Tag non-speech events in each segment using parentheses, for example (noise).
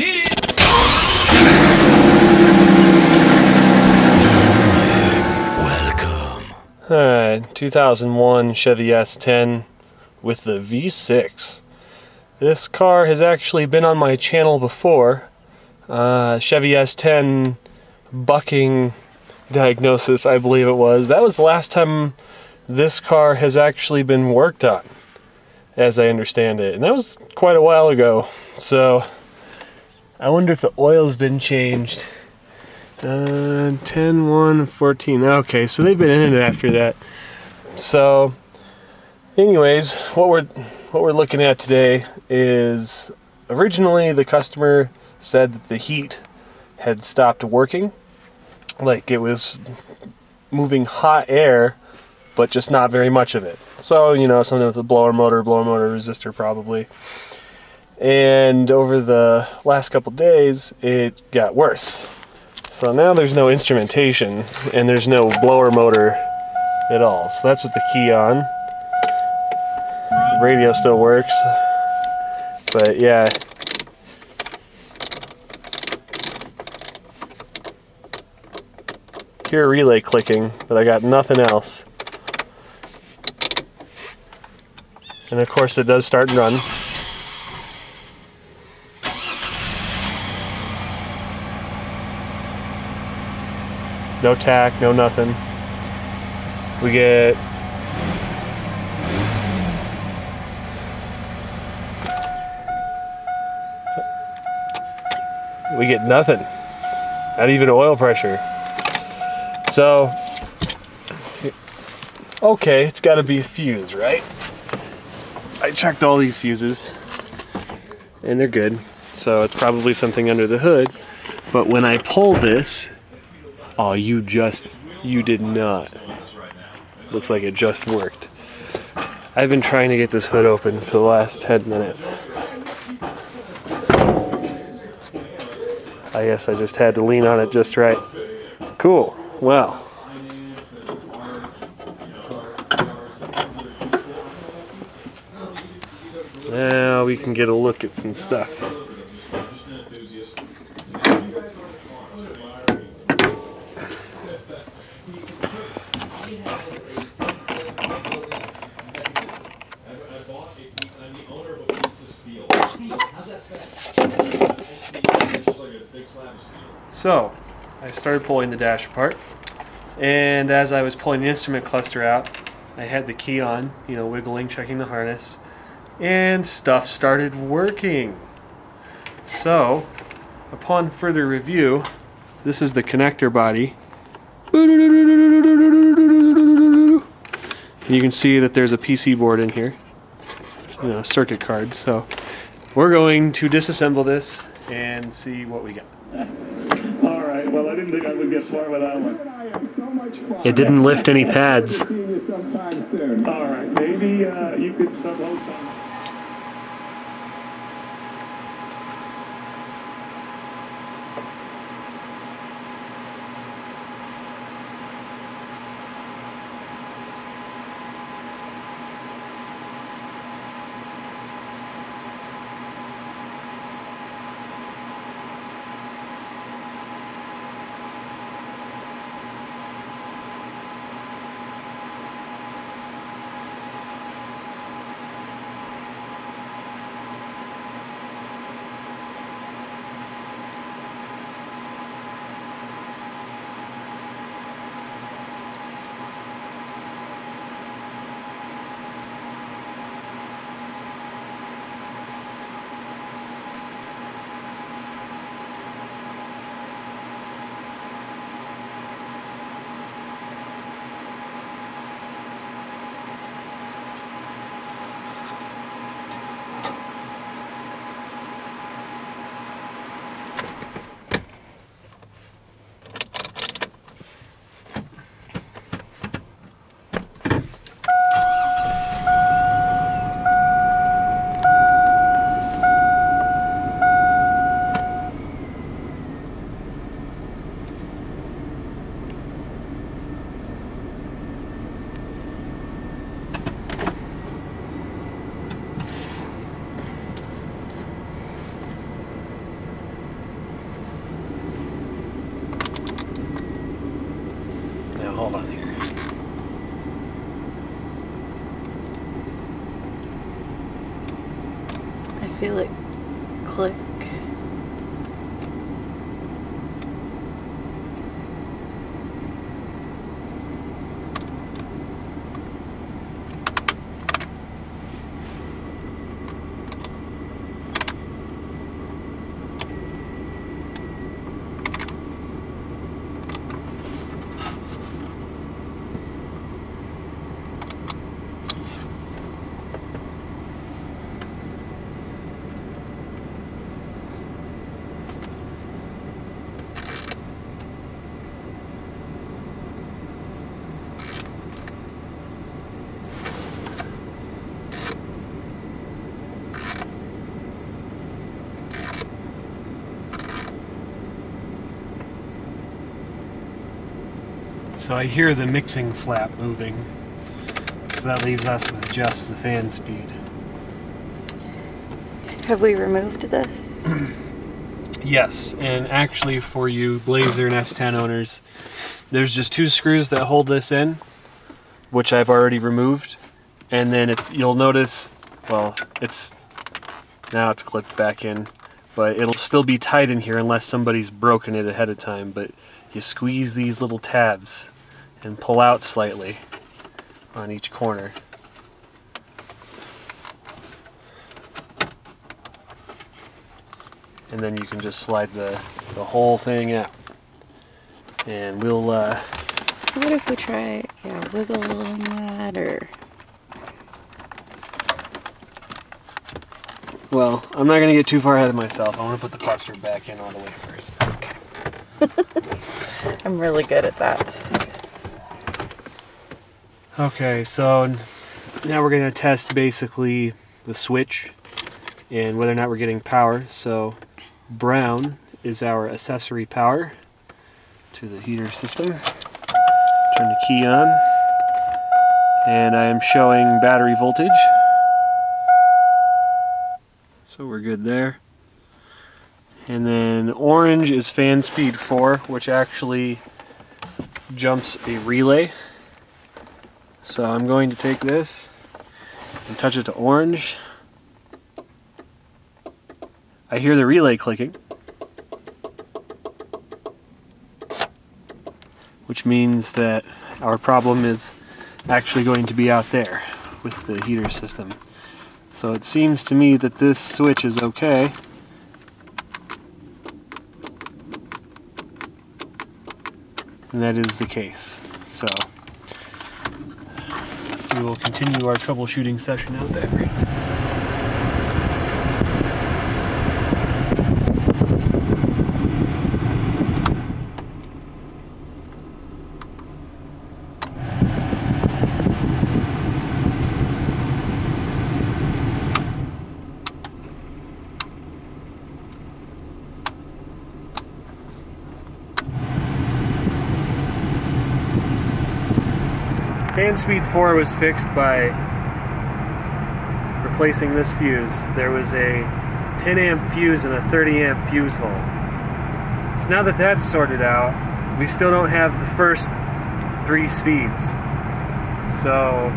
Hit it! Welcome. Alright, 2001 Chevy S10 with the V6. This car has actually been on my channel before. Uh, Chevy S10 bucking diagnosis, I believe it was. That was the last time this car has actually been worked on, as I understand it. And that was quite a while ago. So, I wonder if the oil's been changed. Uh, 10, 1, 14. Okay, so they've been in it after that. So, anyways, what we're what we're looking at today is originally the customer said that the heat had stopped working, like it was moving hot air, but just not very much of it. So you know, something with a blower motor, blower motor resistor probably. And over the last couple days, it got worse. So now there's no instrumentation and there's no blower motor at all. So that's with the key on. The radio still works. But yeah. Hear a relay clicking, but I got nothing else. And of course it does start and run. No tach, no nothing. We get we get nothing. Not even oil pressure. So okay, it's got to be a fuse, right? I checked all these fuses and they're good. So it's probably something under the hood. But when I pull this, Oh, you just, you did not. Looks like it just worked. I've been trying to get this hood open for the last 10 minutes. I guess I just had to lean on it just right. Cool. Well. Now we can get a look at some stuff. So, I started pulling the dash apart, and as I was pulling the instrument cluster out, I had the key on, you know, wiggling, checking the harness, and stuff started working. So, upon further review, this is the connector body. And you can see that there's a PC board in here, you know, circuit card. So, we're going to disassemble this and see what we got. All right. Well, I didn't think I would get far with that one. It didn't lift any pads. All right. Maybe uh, you could sub-host on. hold on here. I feel it click. So I hear the mixing flap moving. So that leaves us with just the fan speed. Have we removed this? (clears throat) Yes, and actually for you Blazer and S10 owners, there's just two screws that hold this in, which I've already removed. And then it's you'll notice, well, it's now it's clipped back in, but it'll still be tight in here unless somebody's broken it ahead of time. But you squeeze these little tabs and pull out slightly on each corner. and then you can just slide the, the whole thing out. And we'll, uh, So what if we try, yeah, wiggle that or well, I'm not going to get too far ahead of myself. I want to put the cluster back in all the way first. (laughs) I'm really good at that. Okay, so now we're going to test basically the switch and whether or not we're getting power. So brown is our accessory power to the heater system. Turn the key on and I am showing battery voltage. So we're good there. And then orange is fan speed 4, which actually jumps a relay. So I'm going to take this and touch it to orange. I hear the relay clicking. Which means that our problem is actually going to be out there with the heater system. So it seems to me that this switch is okay. And that is the case. So we will continue our troubleshooting session out there. Fan speed 4 was fixed by replacing this fuse. There was a 10 amp fuse and a 30 amp fuse hole. So now that that's sorted out, we still don't have the first three speeds. So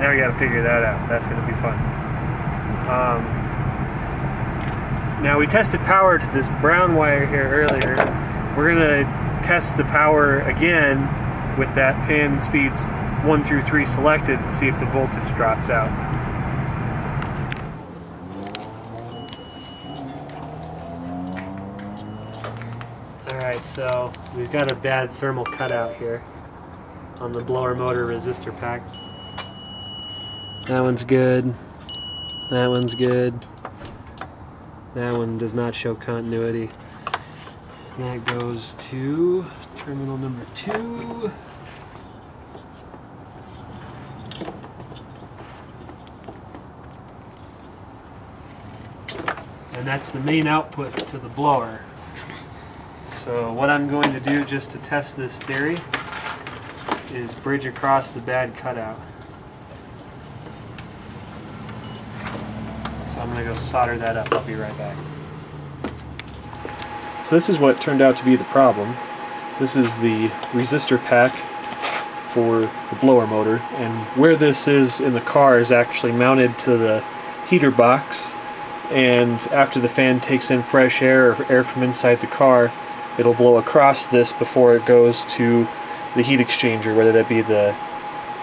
now we gotta figure that out. That's gonna be fun. Um, now we tested power to this brown wire here earlier. We're gonna test the power again with that fan speeds 1 through 3 selected and see if the voltage drops out. Alright, so we've got a bad thermal cutout here on the blower motor resistor pack. That one's good. That one's good. That one does not show continuity. That goes to terminal number two. And that's the main output to the blower. So what I'm going to do just to test this theory is bridge across the bad cutout. So I'm going to go solder that up. I'll be right back. So this is what turned out to be the problem. This is the resistor pack for the blower motor and where this is in the car is actually mounted to the heater box and after the fan takes in fresh air or air from inside the car, it'll blow across this before it goes to the heat exchanger, whether that be the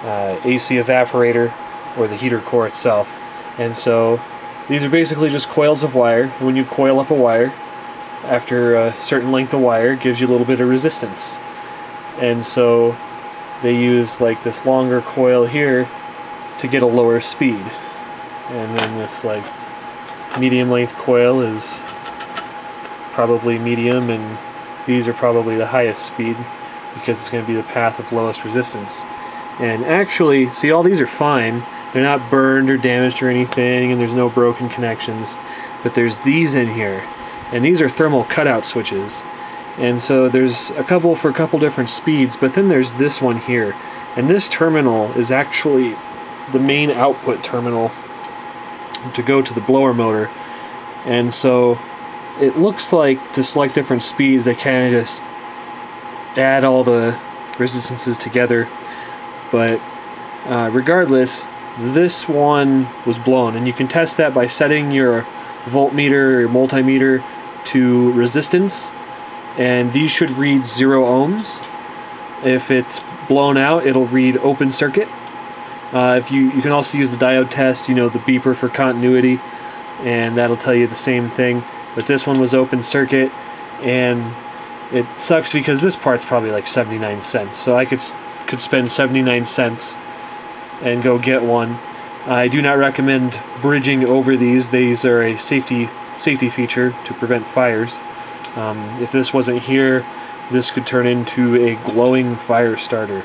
uh, AC evaporator or the heater core itself. And so these are basically just coils of wire. When you coil up a wire, after a certain length of wire, gives you a little bit of resistance. And so they use like this longer coil here to get a lower speed. And then this like medium length coil is probably medium and these are probably the highest speed because it's going to be the path of lowest resistance. And actually, see all these are fine. They're not burned or damaged or anything and there's no broken connections. But there's these in here. And these are thermal cutout switches. And so there's a couple for a couple different speeds, but then there's this one here. And this terminal is actually the main output terminal to go to the blower motor. And so it looks like to select different speeds, they kind of just add all the resistances together. But uh, regardless, this one was blown. And you can test that by setting your voltmeter or multimeter to resistance. And these should read zero ohms. If it's blown out, it'll read open circuit. Uh, if you you can also use the diode test, you know the beeper for continuity, and that'll tell you the same thing. But this one was open circuit, and it sucks because this part's probably like 79 cents. So I could could spend 79 cents and go get one. I do not recommend bridging over these. These are a safety safety feature to prevent fires. Um, if this wasn't here, this could turn into a glowing fire starter.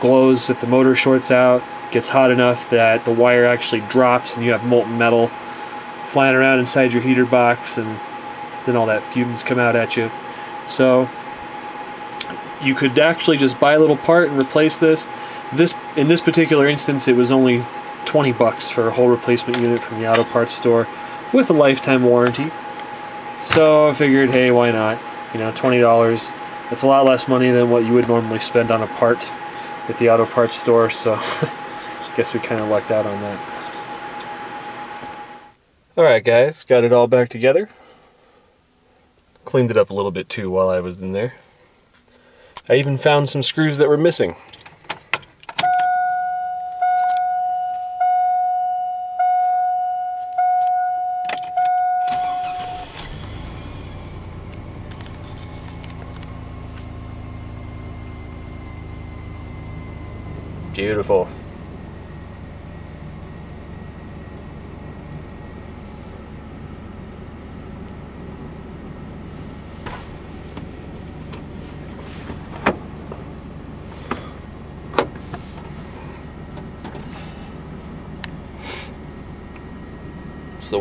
Glows if the motor shorts out, gets hot enough that the wire actually drops and you have molten metal flying around inside your heater box and then all that fumes come out at you. So you could actually just buy a little part and replace this. This in this particular instance it was only 20 bucks for a whole replacement unit from the auto parts store with a lifetime warranty. So I figured, hey, why not? You know, $20. That's a lot less money than what you would normally spend on a part at the auto parts store, so (laughs) guess we kind of lucked out on that. Alright guys, got it all back together. Cleaned it up a little bit too while I was in there. I even found some screws that were missing. Beautiful.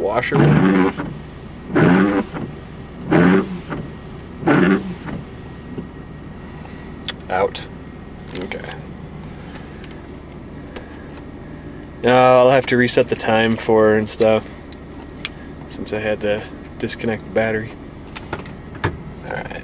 Washer. Out. Okay. Now I'll have to reset the time for and stuff since I had to disconnect the battery. Alright.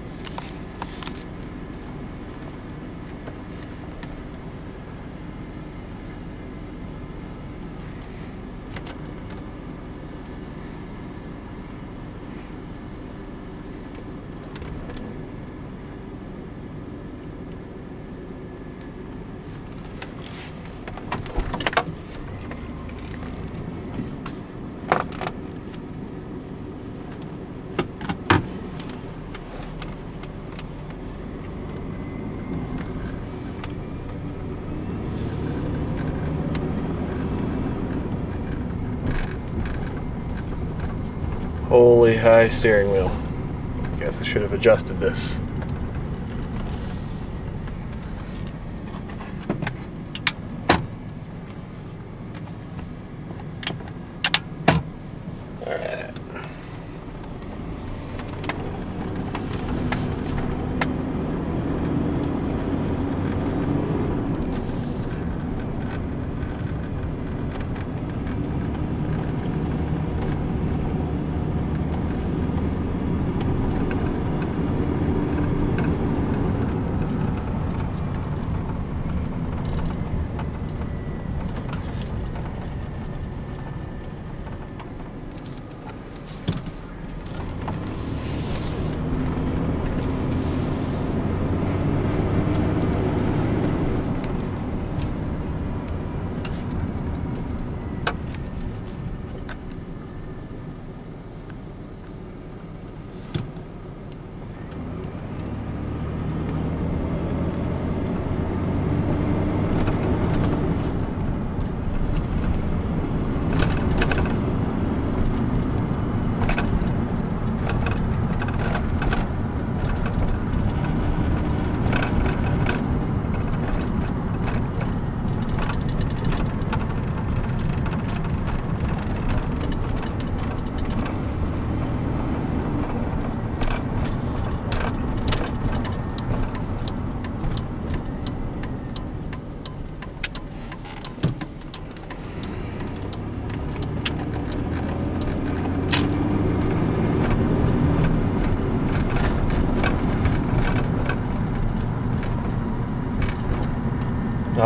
Holy high steering wheel. I Guess I should have adjusted this.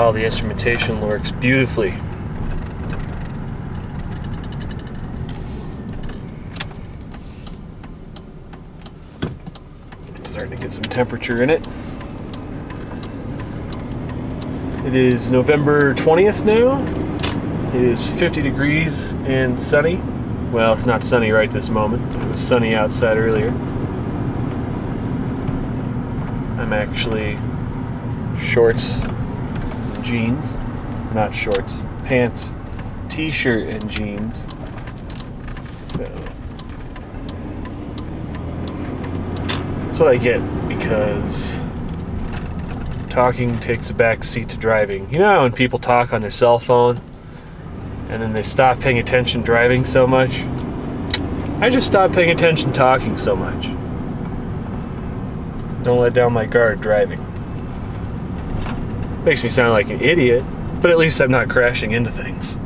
All the instrumentation works beautifully. It's starting to get some temperature in it. It is November 20th now. It is 50 degrees and sunny. Well, it's not sunny right this moment. It was sunny outside earlier. I'm actually shorts, jeans, not shorts, pants, t-shirt and jeans. So that's what I get because talking takes a back seat to driving. You know how when people talk on their cell phone and then they stop paying attention driving so much? I just stopped paying attention talking so much. Don't let down my guard driving. Makes me sound like an idiot, but at least I'm not crashing into things.